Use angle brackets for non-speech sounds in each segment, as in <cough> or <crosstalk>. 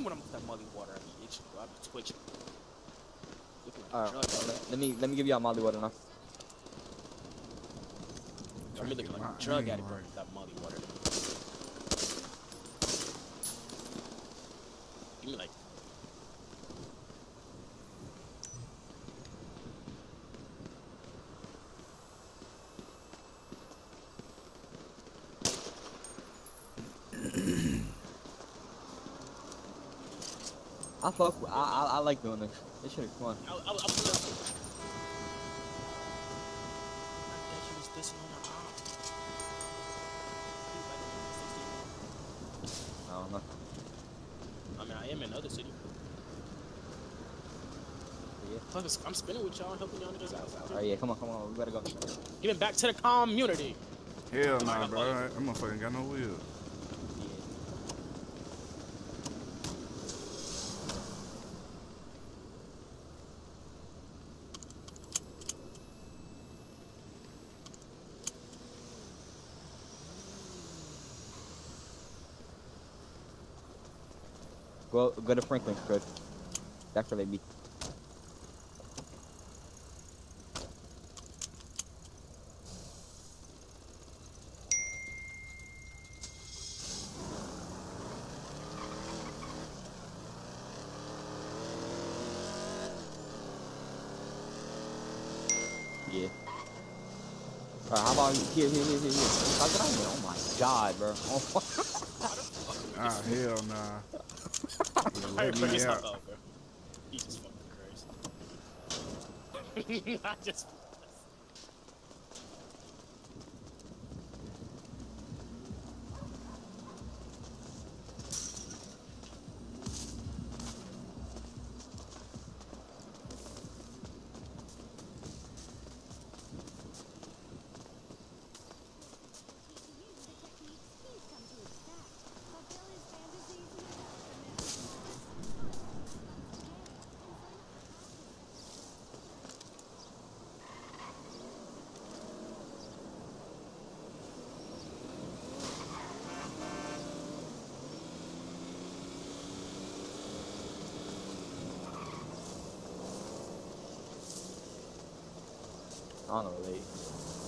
me when I'm with that muddy water, I be itching, bro. I be twitching. Looking like All a right, let, let me let me give y'all Molly water now. I'm looking like a drug addict, bro. with That muddy water. Give me like. I fuck. I, I I like doing this. This shit is fun. Was. I don't know. I mean, I am in another city. Yeah. Plus, I'm spinning with y'all, helping y'all niggas out. All right, yeah. Come on, come on. We gotta go. Giving back to the community. Hell nah, bro. That motherfucker ain't got no wheels. Go go to Franklin's crib. That's where they be. Yeah. How about here, here, here, here, here. How did? Oh my god, bro. Oh, <laughs> Ah, hell nah. Yeah, Alright, let bring yourself out. out, bro. Jesus fucking Christ. <laughs> I just. I don't know, late.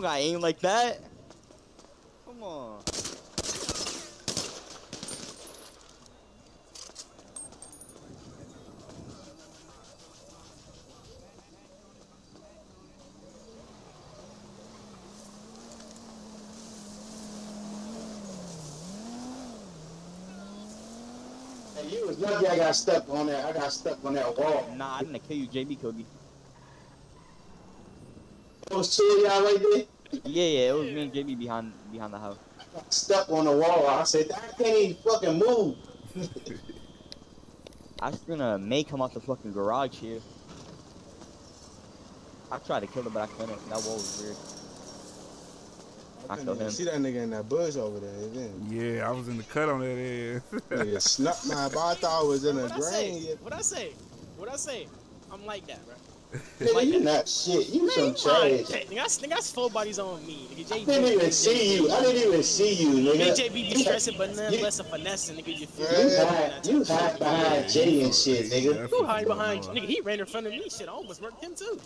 Don't got aim like that. Come on. You was lucky I got stuck on that. I got stuck on that wall. Nah, I didn't kill you, JB Cookie. It was two of y'all right there. Yeah, yeah, it was me and JB behind behind the house. Got stuck on the wall. I said, I can't even fucking move. <laughs> I was gonna make him out the fucking garage here. I tried to kill him, but I couldn't. That wall was weird. I I killed couldn't him. see that nigga in that bush over there. Then Yeah, I was in the cut on that ass. <laughs> nigga snuck my. But I thought it was in a What I say? drain. What I say? What I say? I'm like that, bro. Nigga, Like you not shit. You Man, some trash. Nigga, I, nigga, I full bodies on me. Nigga, I didn't even see you. I didn't even see you, nigga. and JB be stressing, but none You- a finesse, nigga. You feel You hide, you hide behind Jay and shit, nigga. Who hide behind? Nigga, he ran in front of me. Shit, I almost murked him too.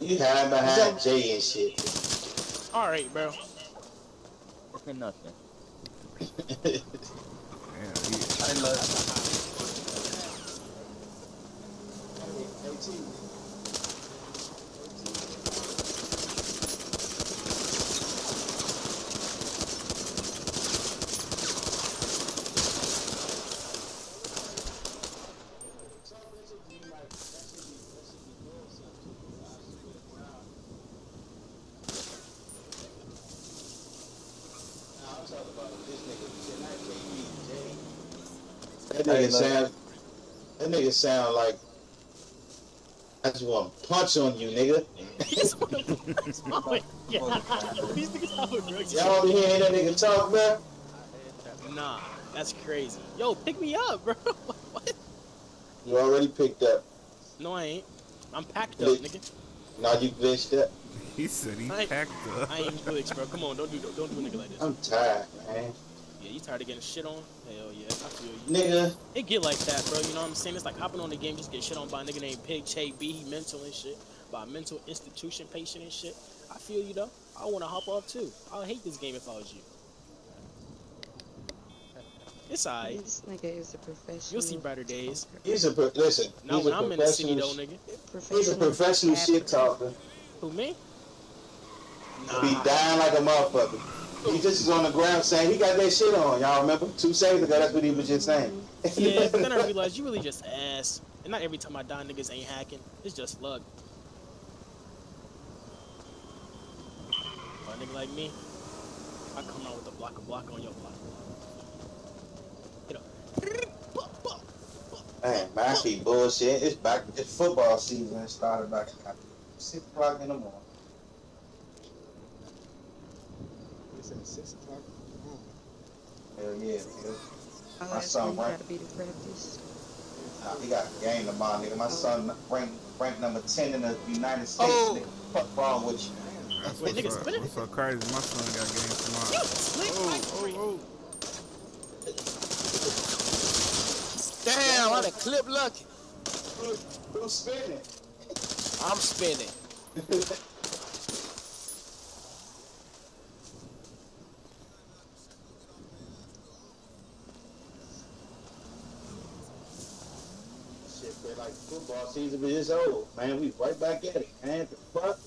You hide behind Jay and shit. All right, bro. Fucking nothing. Damn, yeah. I love That nigga sound. That nigga sound like. I just want to punch on you, nigga. He's the- yeah. These niggas out with drugs. Y'all be hearing that nigga talk, man? Nah, that's crazy. Yo, pick me up, bro. <laughs> what? You already picked up. No, I ain't. I'm packed up, nigga. Now you glitched up. He said he I packed up. I ain't glitch, bro. Come on, don't do don't do a nigga like this. I'm tired, man. Yeah, you tired of getting shit on? Hell yeah, I feel you. Nigga, It get like that, bro. You know what I'm saying? It's like hopping on the game, just get shit on by a nigga named Pig Che B. He mental and shit. By a mental institution patient and shit. I feel you though. I want to hop off too. I would hate this game if I was you. It's alright. This nigga is a professional. You'll see brighter days. he's a pro- listen. Not he's when a I'm in the city professional. though, nigga. He's a professional shit talker. Who me? Be dying like a motherfucker. He just is on the ground saying he got that shit on. Y'all remember? Two seconds ago, that's what he was just saying. Yeah, but then I <laughs> realized you really just ass. And not every time I die, niggas ain't hacking. It's just luck. For a nigga like me, I come out with a block of block on your block. You know. Man, my feet bullshit. It's back. It's football season. It started back at six o'clock in the morning. It's at six o'clock. Hell yeah, nigga. Oh, My son when you gotta be to practice. Nah, he got a game tomorrow, nigga. My oh. son ranked ranked number ten in the United States. Oh. Nigga, fuck wrong with you? That's Wait, what's niggas up. What's so crazy? My son got games You tomorrow. slick Oh, like oh, oh. Damn, I done clip lucky. Who's spinning? I'm spinning. <laughs> like football season, but it's over, man. We right back at it, man. The fuck?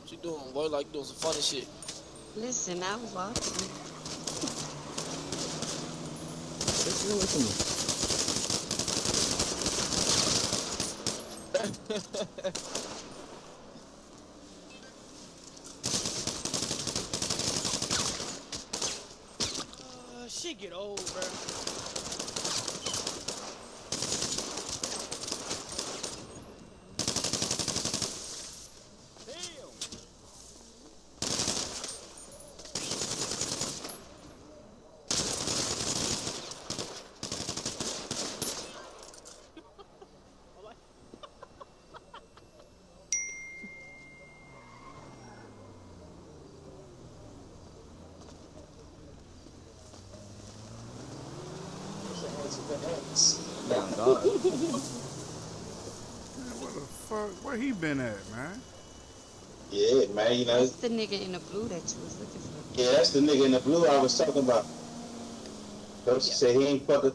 What you doing, boy? Like you doing some funny shit. Listen, I was watching. What you doing to me? Shit get old, bro. What the fuck? Where he been at, man? Yeah, man, you know, That's the nigga in the blue that you was looking for. yeah, that's the nigga in the blue I was talking about. Coach said he ain't fucking